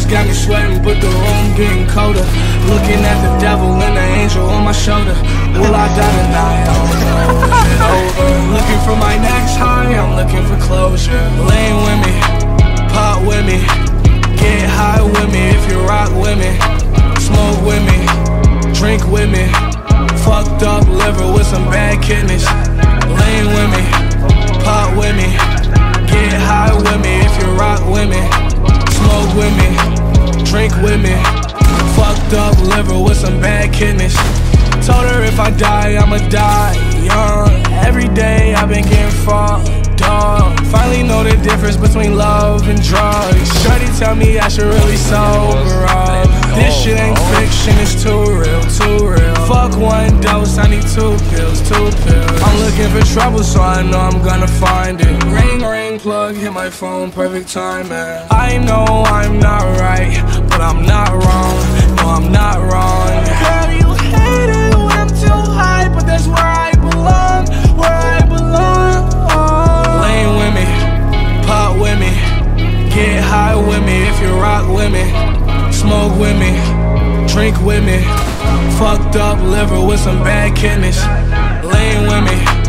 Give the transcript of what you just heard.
got me sweating, but the room getting colder. Looking at the devil and the angel on my shoulder. Will I die tonight? No. Is it over? Looking for my next high, I'm looking for closure. Lean with me, pop with me, get high with me if you rock with me, smoke with me, drink with me. Fucked up liver with some bad kidneys. With me. Fucked up liver with some bad kidneys. Told her if I die, I'ma die young. Every day I've been getting fucked up. Finally know the difference between love and drugs. Shorty tell me I should really sober up. This shit ain't oh. fiction, it's too real, too real. Fuck one dose, I need two pills, two pills. I'm looking for trouble, so I know I'm gonna find it. Ring, ring, plug, hit my phone, perfect timing. I know I'm not right, but I'm not wrong. No, I'm not wrong. Girl, you hate it when I'm too high, but that's where I belong, where I belong. Lean with me, pop with me, get high with me if you rock with me, smoke with me, drink with me. Fucked up liver with some bad kidneys. Lean with me, pop with me, get high with me